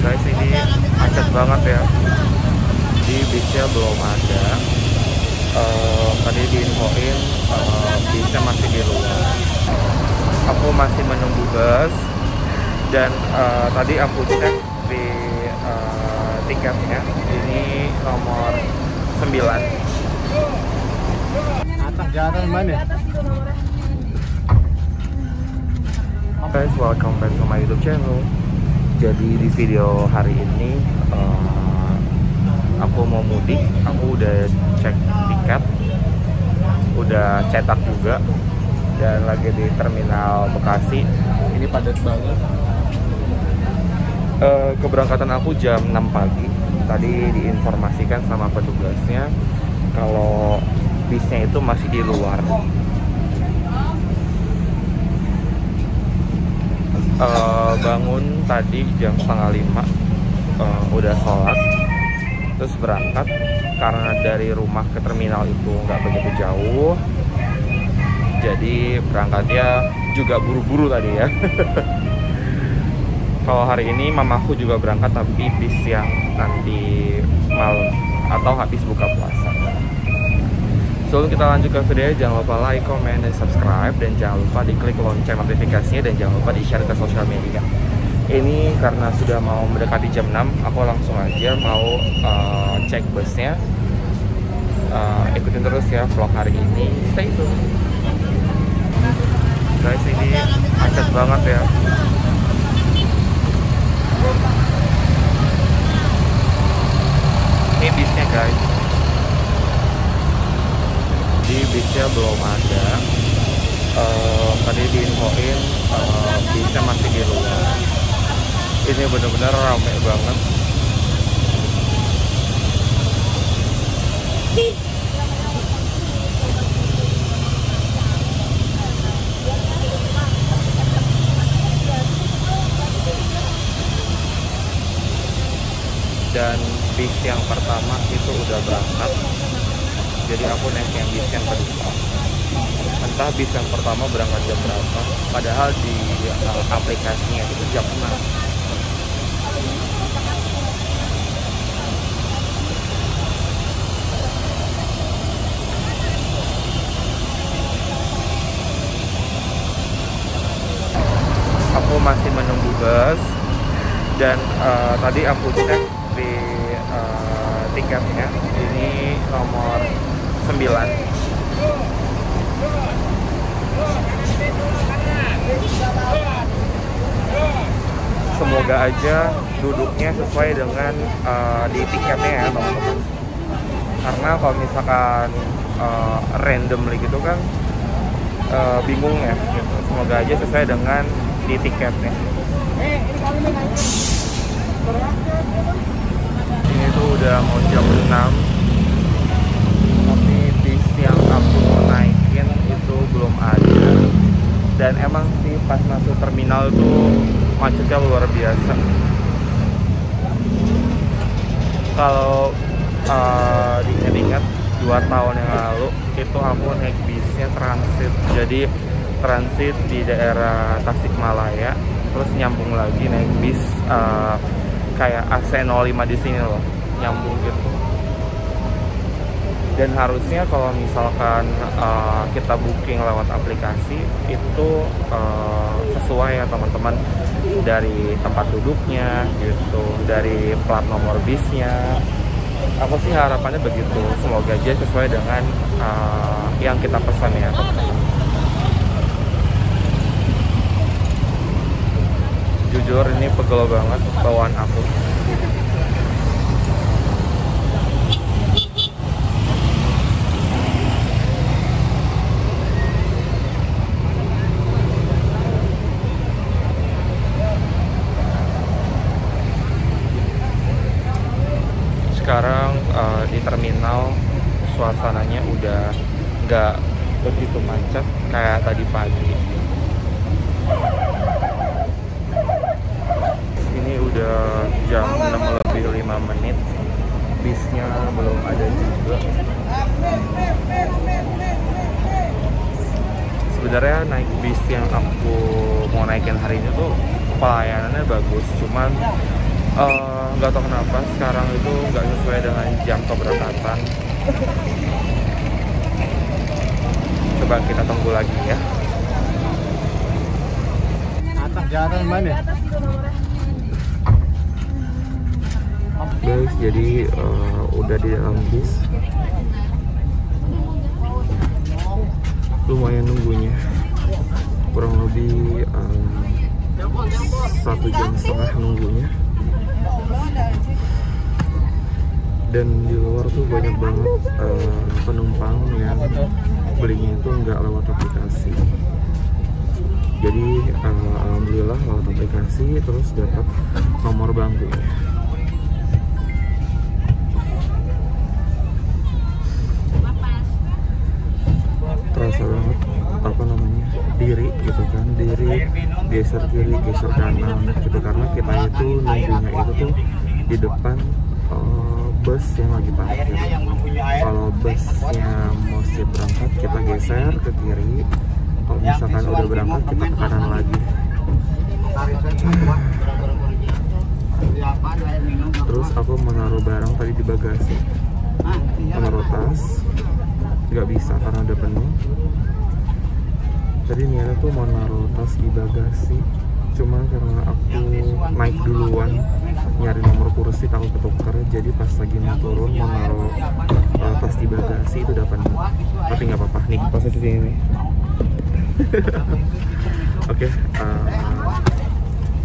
guys ini macet banget ya. Di bisnya belum ada. Eh, tadi diinfoin eh, bisnya masih di luar. Aku masih menunggu bus. Dan eh, tadi aku cek di eh, tiketnya. Ini nomor 9 Atas jalan mana? guys, welcome back to my YouTube channel. Jadi di video hari ini eh, aku mau mudik, aku udah cek tiket, udah cetak juga dan lagi di terminal Bekasi. Ini padat banget. Eh, keberangkatan aku jam 6 pagi. Tadi diinformasikan sama petugasnya kalau bisnya itu masih di luar. Eh, bangun tadi jam setengah lima eh, udah sholat terus berangkat. Karena dari rumah ke terminal itu nggak begitu jauh jadi berangkatnya juga buru-buru tadi ya. Kalau hari ini mamaku juga berangkat tapi bis yang nanti malam atau habis buka puasa Sebelum kita lanjut ke video, jangan lupa like, comment, dan subscribe. Dan jangan lupa diklik lonceng notifikasinya. Dan jangan lupa di-share ke sosial media. Ini karena sudah mau mendekati jam 6 Aku langsung aja mau uh, cek busnya. Uh, Ikutin terus ya vlog hari ini. Stay tune. Guys, ini macet banget ya. Ini bisnya guys di bisnya belum ada. Eh, tadi diinfoin eh, bisnya masih di luar. Ini bener-bener rame banget. Dan bis yang pertama itu udah berangkat jadi aku naik yang bis yang kedua entah bis yang pertama berangkat jam berapa padahal di uh, aplikasinya itu jam 6 aku masih menunggu bus dan uh, tadi aku cek di uh, tiketnya. Ini nomor 9 semoga aja duduknya sesuai dengan uh, di tiketnya ya teman-teman. Karena kalau misalkan uh, randomly gitu kan uh, bingung ya gitu. semoga aja sesuai dengan di tiketnya. Ini tuh udah mau jam 6 tapi bis yang aku naikin itu belum ada. Dan emang sih pas masuk terminal tuh macetnya luar biasa. Kalau uh, diingat-ingat dua tahun yang lalu itu aku naik bisnya transit. Jadi transit di daerah Tasikmalaya terus nyambung lagi naik bis uh, kayak AC05 di sini loh nyambung gitu dan harusnya kalau misalkan uh, kita booking lewat aplikasi itu uh, sesuai ya teman-teman dari tempat duduknya gitu dari plat nomor bisnya. Aku sih harapannya begitu semoga aja sesuai dengan uh, yang kita pesan ya teman-teman. Jujur ini pegel banget bawaan aku sekarang uh, di terminal suasananya udah nggak begitu macet kayak tadi pagi. Ini udah jam 6 lebih 5 menit. Bisnya belum ada juga. Sebenarnya naik bis yang aku mau naikin hari ini tuh pelayanannya bagus cuman Eh, nggak tahu kenapa sekarang itu nggak sesuai dengan jam keberangkatan. Coba kita tunggu lagi ya. Atas jalan mana? guys jadi eh, udah di dalam bis lumayan nunggunya. Kurang lebih eh, satu jam setengah nunggunya dan di luar tuh banyak banget eh, penumpang yang belinya itu nggak lewat aplikasi. Jadi eh, alhamdulillah lewat aplikasi terus dapat nomor bangkunya geser kiri geser kanan. Gitu karena kita itu nunggunya itu tuh di depan eh, bus yang lagi parkir. Kalau busnya mau siap berangkat kita geser ke kiri. Kalau misalkan udah berangkat kita ke kanan lagi. Terus aku menaruh barang tadi di bagasi. Menaruh tas. Nggak bisa karena udah penuh tadi niatnya tuh mau naruh tas di bagasi cuma karena aku naik duluan nyari nomor kursi takut ketukar. Jadi pas lagi mau turun mau naruh uh, tas di bagasi itu penuh tapi nggak apa-apa nih posisi sini. Oke uh,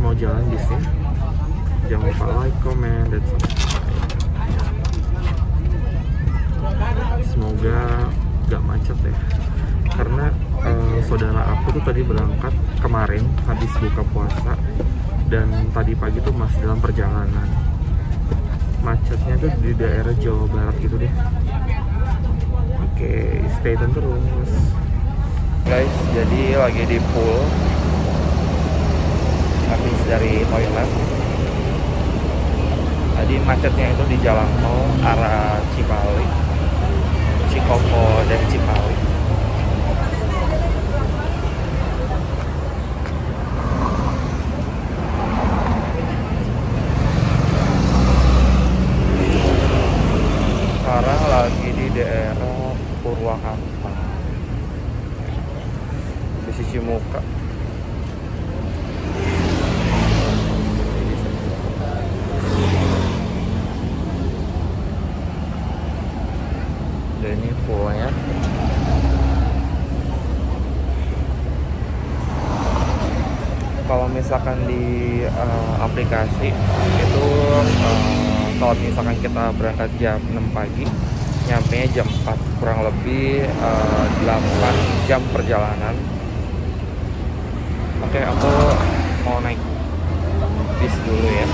mau jalan bisnya jangan lupa like comment dan subscribe. Semoga gak macet ya. Karena eh, saudara aku tuh tadi berangkat kemarin habis buka puasa dan tadi pagi tuh masih dalam perjalanan. Macetnya tuh di daerah Jawa Barat gitu deh. Oke stay tune terus. Guys jadi lagi di pool. Habis dari toilet. Tadi macetnya itu di jalan tol arah Cipali. Cikoko dan Cipali sekarang lagi di daerah Purwakarta. Di sisi muka. Dan ini poolnya kalau misalkan di eh, aplikasi itu eh, kalau misalkan kita berangkat jam 6 pagi nyampe jam 4 kurang lebih eh, 8 jam perjalanan. Oke aku mau naik bis dulu ya.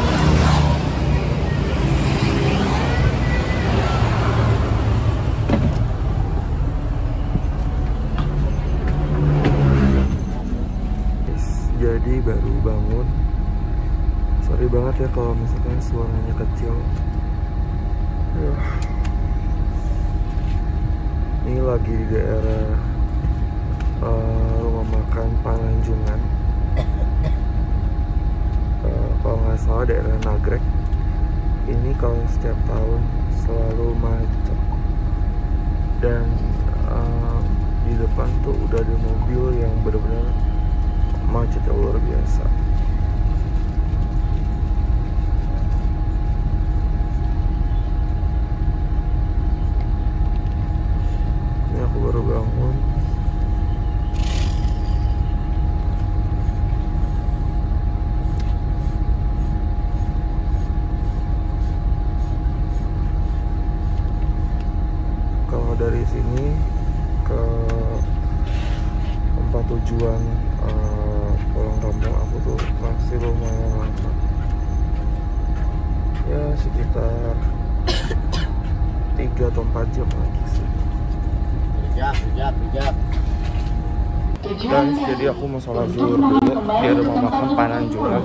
Jadi baru bangun. Sorry banget ya kalau misalkan suaranya kecil. Ini lagi di daerah eh, rumah makan Pananjungan Eh, kalau nggak salah daerah Nagrek. Ini kalau setiap tahun selalu macet. Dan eh, di depan tuh udah ada mobil yang benar-benar macetnya luar biasa ini aku baru bangun kalau dari sini ke tempat tujuan eh, pulang kampung aku tuh masih lumayan lama. Ya sekitar 3 atau 4 jam lagi sih. Bijak, bijak, bijak. guys jadi aku mau sholat zuhur dulu di rumah makan Pananjungan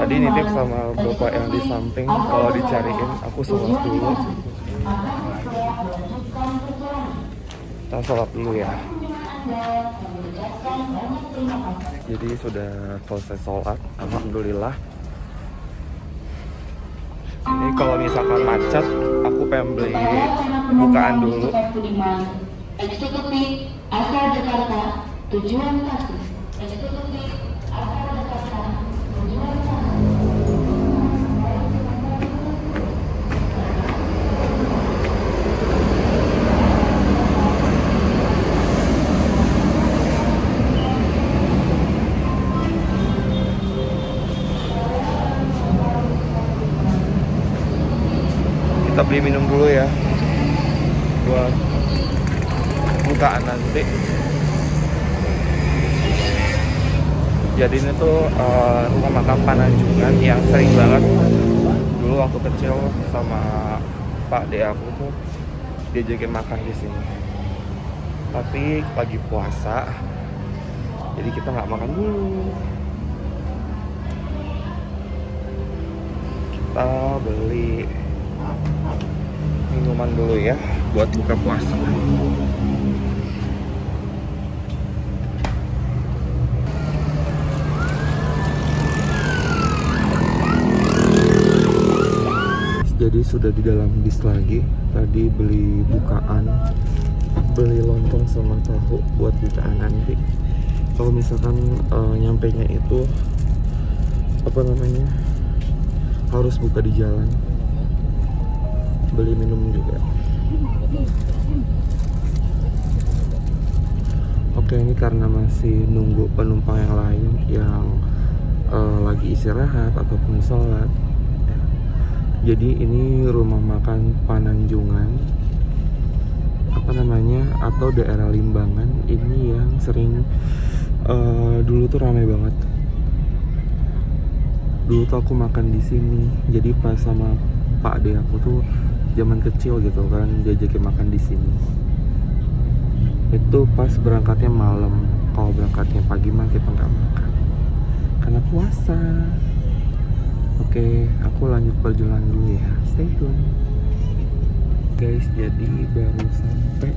tadi nitip sama bapak yang di samping kalau dicariin aku sholat dulu. Kita sholat dulu ya jadi sudah selesai sholat alhamdulillah Ini kalau misalkan macet, aku pengen beli bukaan dulu. Eksekutif asal Jakarta, tujuan satu. Eksekutif Kita beli minum dulu ya. Buat bukaan nanti. Jadi ini tuh eh, rumah makan Pananjungan yang sering banget dulu waktu kecil sama Pak De aku tuh diajakin makan di sini. Tapi lagi puasa, jadi kita nggak makan dulu. Kita beli minuman dulu ya buat buka puasa. Jadi sudah di dalam bis lagi. Tadi beli bukaan, beli lontong sama tahu buat bukaan nanti. Kalau misalkan eh, nyampainya itu apa namanya harus buka di jalan beli minum juga. Oke ini karena masih nunggu penumpang yang lain yang eh, lagi istirahat ataupun sholat. Jadi ini rumah makan Pananjungan. Apa namanya? Atau daerah Limbangan. Ini yang sering eh, dulu tuh ramai banget. Dulu tuh aku makan di sini. Jadi pas sama pak de aku tuh zaman kecil gitu kan diajakin makan di sini. Itu pas berangkatnya malam. Kalau berangkatnya pagi mah kita nggak makan. Karena puasa. Oke aku lanjut perjalanan dulu ya. Stay tune. Guys jadi baru sampai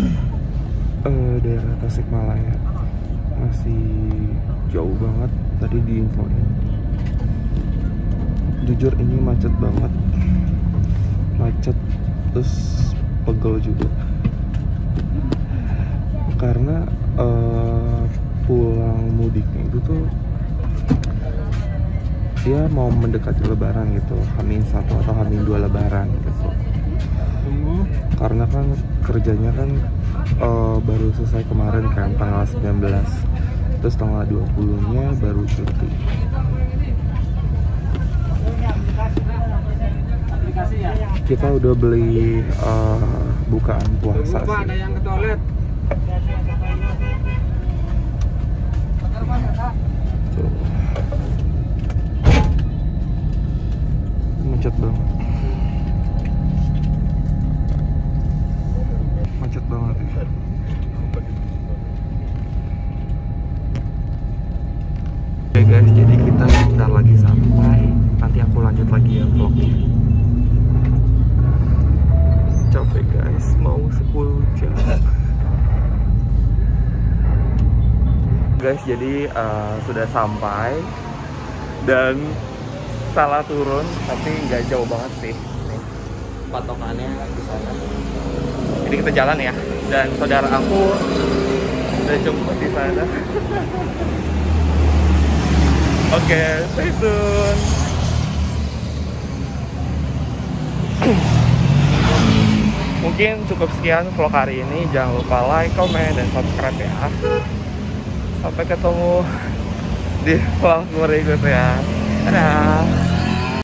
eh, daerah Tasikmalaya. Masih jauh banget tadi diinfoin jujur ini macet banget macet terus pegel juga. Karena eh, pulang mudiknya itu tuh dia mau mendekati lebaran gitu hamin satu atau hamin dua lebaran gitu. Karena kan kerjanya kan eh, baru selesai kemarin kan tanggal 19 terus tanggal 20 nya baru cuti kita udah beli eh, bukaan puasa sih. yang ke toilet. Tuh. Macet banget. Macet banget ya. Oke guys, jadi kita sebentar lagi sampai. Nanti aku lanjut lagi ya vlognya. Capek guys, mau 10 jam. guys jadi uh, sudah sampai dan salah turun tapi nggak jauh banget sih. Patokannya di sana. Jadi kita jalan ya. Dan saudara aku udah jemput di sana. Oke stay tune mungkin cukup sekian vlog hari ini. Jangan lupa like, comment, dan subscribe ya. Sampai ketemu di vlog berikutnya. Dadah